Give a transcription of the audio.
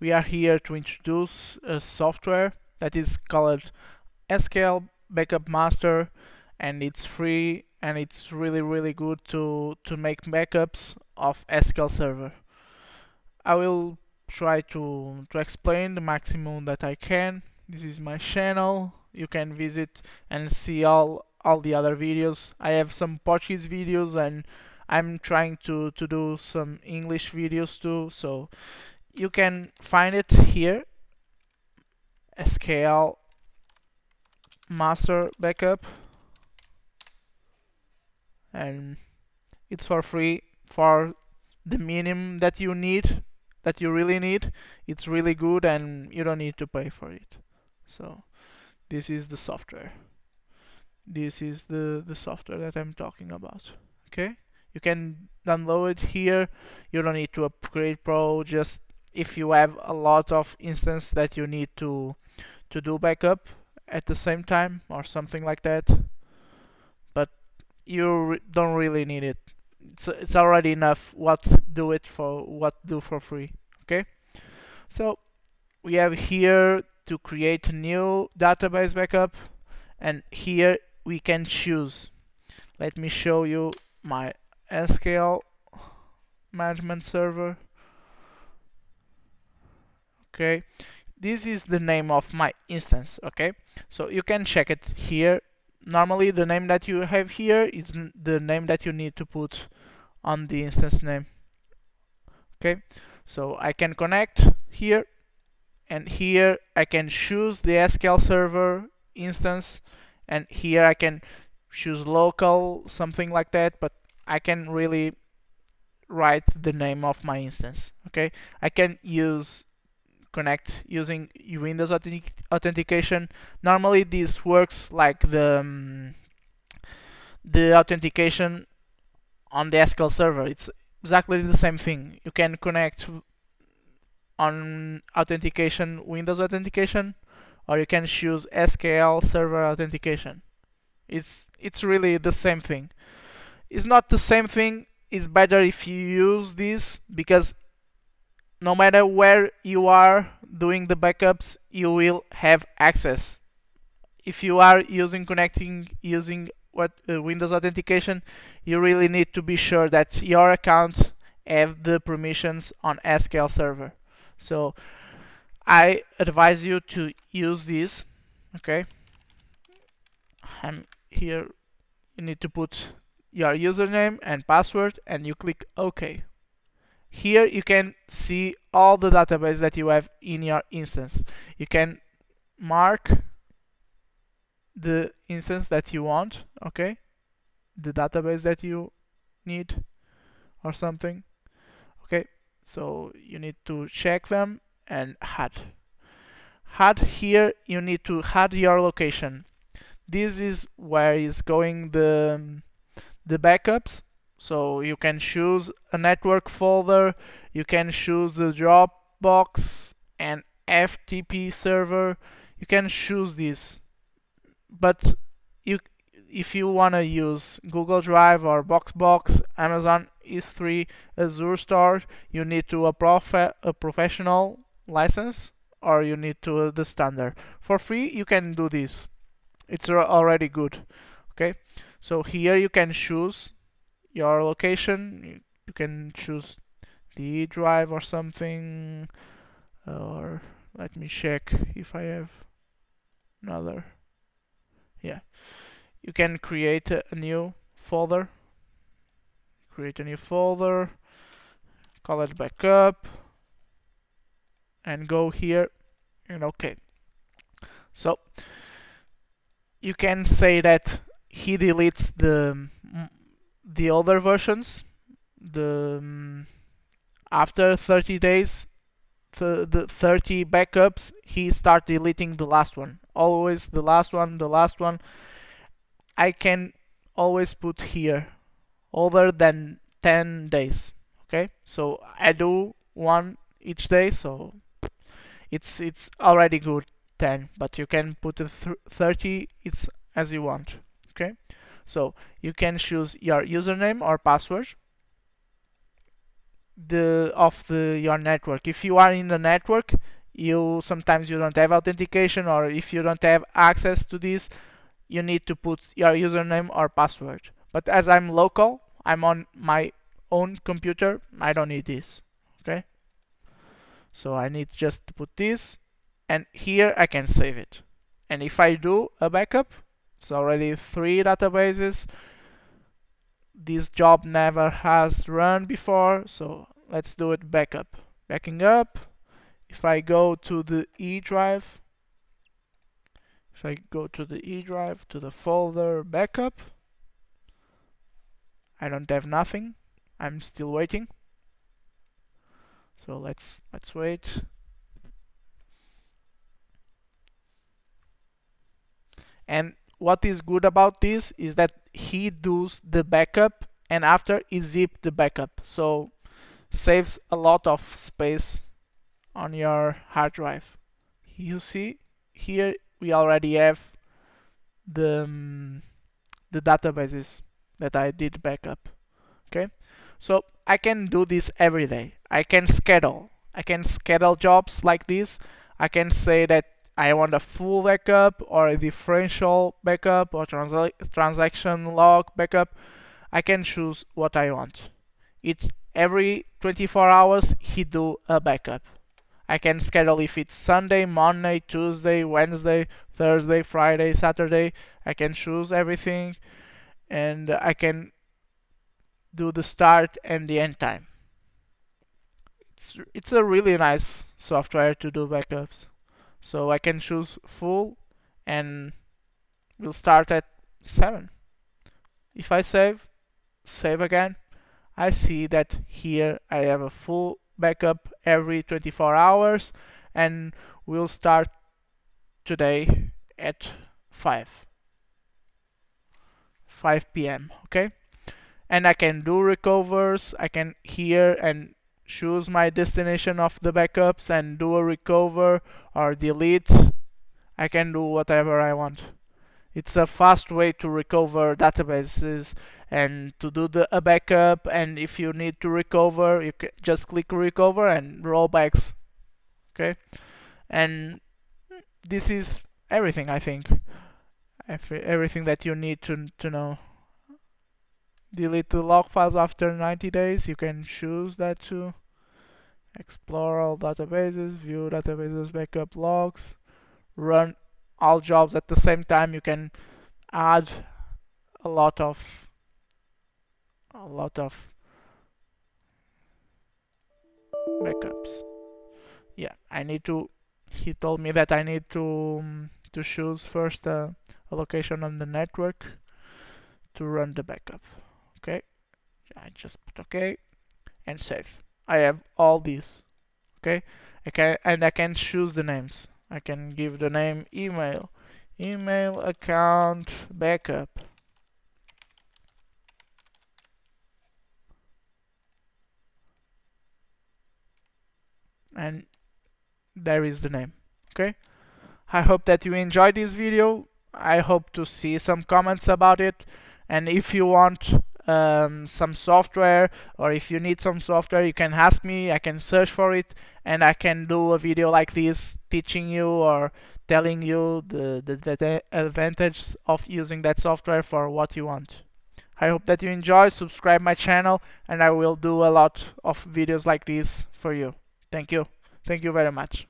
We are here to introduce a software that is called SQL Backup Master and it's free and it's really really good to to make backups of SQL Server. I will try to to explain the maximum that I can. This is my channel. You can visit and see all all the other videos. I have some Portuguese videos and I'm trying to, to do some English videos too, so you can find it here. SQL master backup. And it's for free for the minimum that you need that you really need. It's really good and you don't need to pay for it. So this is the software. This is the the software that I'm talking about. Okay? You can download it here. You don't need to upgrade pro just if you have a lot of instance that you need to to do backup at the same time or something like that but you re don't really need it. It's, it's already enough what do it for what do for free okay? So we have here to create a new database backup and here we can choose. Let me show you my SQL management server okay? This is the name of my instance okay? So you can check it here. Normally the name that you have here is the name that you need to put on the instance name okay? So I can connect here and here I can choose the SQL server instance and here I can choose local something like that but I can really write the name of my instance okay? I can use connect using Windows authentic authentication. Normally this works like the um, the authentication on the SQL server. It's exactly the same thing. You can connect on authentication Windows authentication or you can choose SQL server authentication. It's it's really the same thing. It's not the same thing. It's better if you use this because no matter where you are doing the backups you will have access. If you are using connecting using what uh, Windows authentication you really need to be sure that your account have the permissions on SQL server. So I advise you to use this okay? I'm here you need to put your username and password and you click OK. Here you can see all the database that you have in your instance. You can mark the instance that you want, okay? The database that you need or something. Okay, so you need to check them and add. Add here you need to add your location. This is where is going the the backups so you can choose a network folder you can choose the Dropbox and FTP server you can choose this but you if you want to use Google Drive or Boxbox, Amazon S3, Azure Storage, you need to a, prof a professional license or you need to uh, the standard. For free, you can do this. It's already good. Okay, so here you can choose your location you can choose the drive or something or let me check if I have another. Yeah. You can create a, a new folder. Create a new folder call it backup and go here and okay. So you can say that he deletes the the older versions the um, after 30 days the, the 30 backups he start deleting the last one. Always the last one the last one. I can always put here older than 10 days okay? So I do one each day so it's it's already good 10 but you can put th 30 it's as you want okay so you can choose your username or password the of the your network. If you are in the network you sometimes you don't have authentication or if you don't have access to this you need to put your username or password. But as I'm local I'm on my own computer I don't need this okay? So I need just to put this and here I can save it. And if I do a backup it's already three databases. This job never has run before so let's do it backup. Backing up. If I go to the E drive if I go to the E drive to the folder backup I don't have nothing. I'm still waiting. So let's let's wait. And what is good about this is that he does the backup and after he zip the backup. So saves a lot of space on your hard drive. You see here we already have the um, the databases that I did backup okay? So I can do this every day. I can schedule. I can schedule jobs like this. I can say that I want a full backup or a differential backup or transaction log backup I can choose what I want it every 24 hours he do a backup I can schedule if it's Sunday, Monday, Tuesday, Wednesday, Thursday, Friday, Saturday. I can choose everything and I can do the start and the end time. It's, it's a really nice software to do backups. So I can choose full and we'll start at 7. If I save, save again, I see that here I have a full backup every 24 hours and we'll start today at 5 5 p.m. okay and I can do recovers I can here and choose my destination of the backups and do a recover or delete I can do whatever I want. It's a fast way to recover databases and to do the a backup and if you need to recover you can just click recover and rollbacks okay? And this is everything I think. Everything that you need to, to know. Delete the log files after 90 days you can choose that too explore all databases view databases backup logs run all jobs at the same time. You can add a lot of a lot of backups. Yeah I need to he told me that I need to um, to choose first a, a location on the network to run the backup. Okay I just put okay and save I have all these okay? I can and I can choose the names. I can give the name email email account backup. And there is the name okay? I hope that you enjoyed this video. I hope to see some comments about it. And if you want um, some software or if you need some software you can ask me I can search for it and I can do a video like this teaching you or telling you the, the, the advantage of using that software for what you want. I hope that you enjoy, subscribe my channel and I will do a lot of videos like this for you. Thank you. Thank you very much.